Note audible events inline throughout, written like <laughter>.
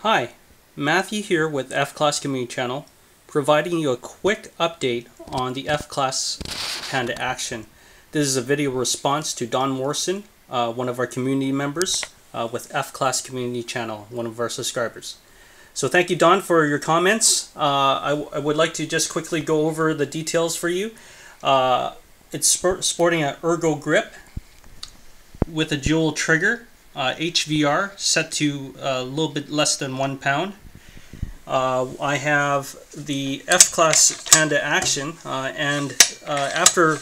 Hi, Matthew here with F-Class Community Channel, providing you a quick update on the F-Class Panda action. This is a video response to Don Morrison, uh, one of our community members uh, with F-Class Community Channel, one of our subscribers. So thank you, Don, for your comments. Uh, I, would like to just quickly go over the details for you. Uh, it's sporting an ergo grip with a dual trigger uh, HVR set to a little bit less than one pound. Uh, I have the F-Class Panda Action, uh, and uh, after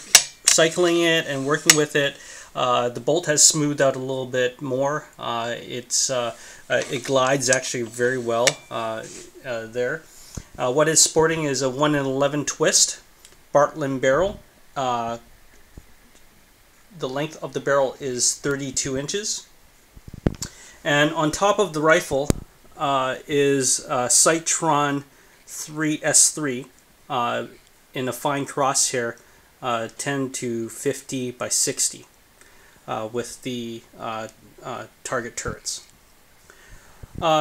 cycling it and working with it, uh, the bolt has smoothed out a little bit more. Uh, it's it glides actually very well there. what it's sporting is a 1 in 11 twist Bartlein barrel. the length of the barrel is 32 inches. And on top of the rifle uh, is a Sightron 3S3 uh, in a fine crosshair, uh, 10 to 50 by 60 uh, with the uh, uh, target turrets.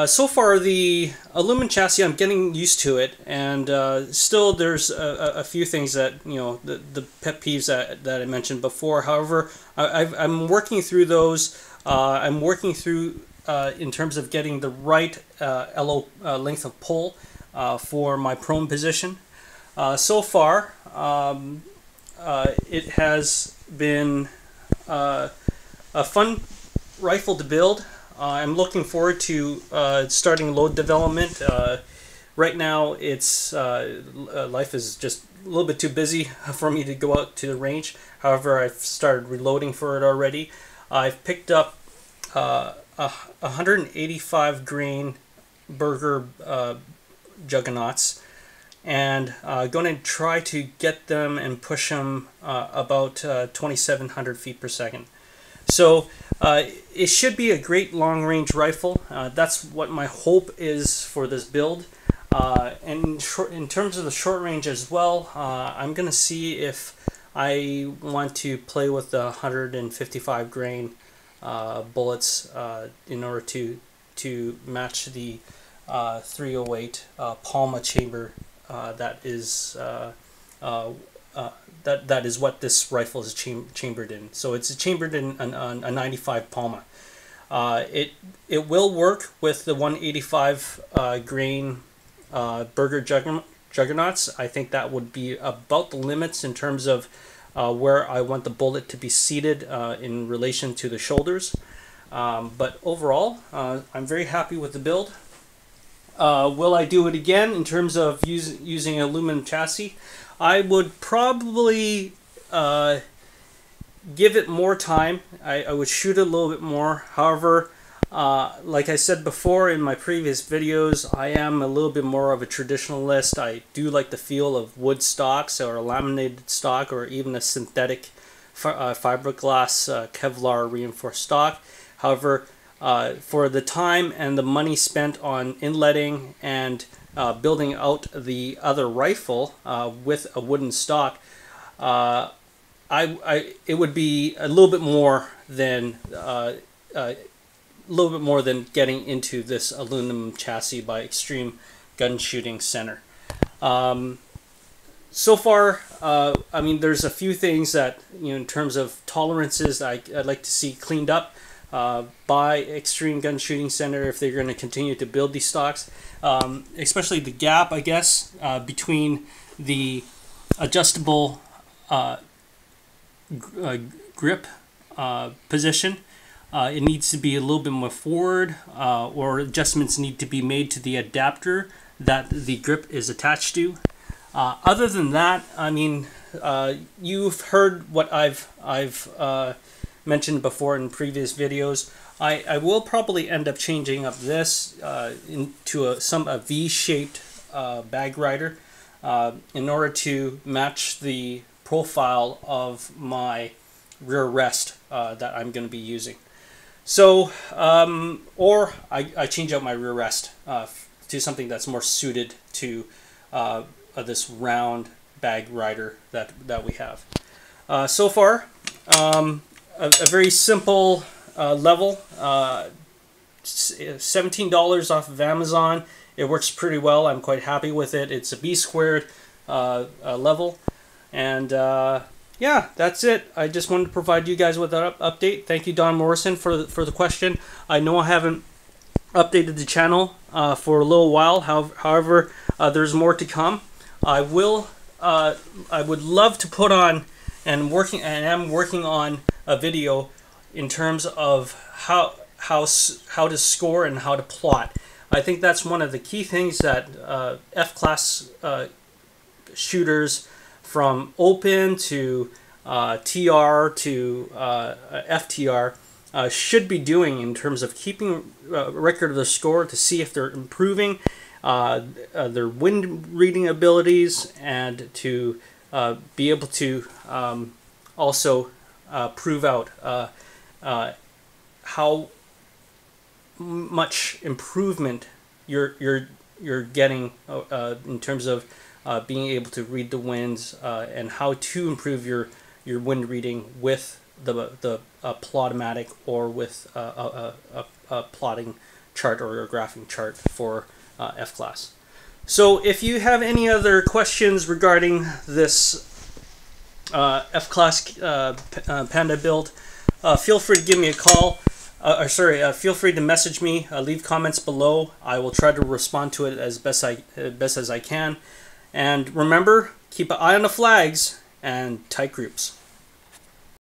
so far, the aluminum chassis, I'm getting used to it, and still there's a, a, few things that, you know, the, the pet peeves that, that I mentioned before. However, I, am working through those. I'm working through uh, in terms of getting the right uh, LO uh, length of pull uh, for my prone position. Uh, so far, um, it has been a fun rifle to build. I'm looking forward to starting load development. right now, it's life is just a little bit too busy <laughs> for me to go out to the range. However, I've started reloading for it already. I've picked up uh, a 185 grain Berger uh, juggernauts and uh, going to try to get them and push them uh, about uh, 2700 feet per second. So uh, it should be a great long range rifle. That's what my hope is for this build. And short, in terms of the short range as well, I'm going to see if I want to play with the 155 grain bullets uh, in order to to match the uh, 308 uh, Palma chamber uh, that is uh, that that is what this rifle is cham chambered in. So it's chambered in an, an, a 95 Palma. it it will work with the 185 grain Berger juggernauts. I think that would be about the limits in terms of uh, where I want the bullet to be seated uh, in relation to the shoulders. Um, but overall, uh, I'm very happy with the build. Uh, will I do it again in terms of use, using aluminum chassis? I would probably uh, give it more time. I, I would shoot it a little bit more. However, uh, like I said before in my previous videos, I am a little bit more of a traditionalist. I do like the feel of wood stocks or a laminated stock or even a synthetic uh, fiberglass uh, Kevlar reinforced stock. However, uh, for the time and the money spent on inletting and uh, building out the other rifle uh, with a wooden stock, I, I, it would be a little bit more than little bit more than getting into this aluminum chassis by Extreme Gun Shooting Center. Um, so far, uh, I mean, there's a few things that, you know, in terms of tolerances, I, would like to see cleaned up uh, by Extreme Gun Shooting Center if they're going to continue to build these stocks. Um, especially the gap, I guess, uh, between the adjustable uh, uh, grip uh, position uh, it needs to be a little bit more forward uh, or adjustments need to be made to the adapter that the grip is attached to. Uh, other than that, I mean, uh, you've heard what I've I've uh, mentioned before in previous videos. I, I will probably end up changing up this uh, into a some a V-shaped bag rider in order to match the profile of my rear rest that I'm going to be using. So, um, or I, I change out my rear rest uh, to something that's more suited to uh, uh, this round bag rider that, that we have. Uh, so far, um, a, a, very simple uh, level. Uh, seventeen dollars off of Amazon. It works pretty well. I'm quite happy with it. It's a B squared level, and yeah, that's it. I just wanted to provide you guys with an up- update. Thank you, Don Morrison, for the, for the question. I know I haven't updated the channel uh, for a little while. However, uh, there's more to come. I will. Uh, I would love to put on and working and am working on a video in terms of how how how to score and how to plot. I think that's one of the key things that uh, F class uh, shooters from open to uh, TR to uh, FTR uh, should be doing in terms of keeping a uh, record of the score to see if they're improving uh, uh, their wind reading abilities and to be able to um, also prove out how much improvement you're you're you're getting in terms of uh, being able to read the winds uh, and how to improve your your wind reading with the the uh, plotomatic or with a, a, a, a, plotting chart or a graphing chart for uh, F class. So if you have any other questions regarding this uh, F class uh, Panda build, feel free to give me a call. Uh, sorry, uh, feel free to message me, uh, leave comments below. I will try to respond to it as best I best as I can. And remember, keep an eye on the flags and tight groups.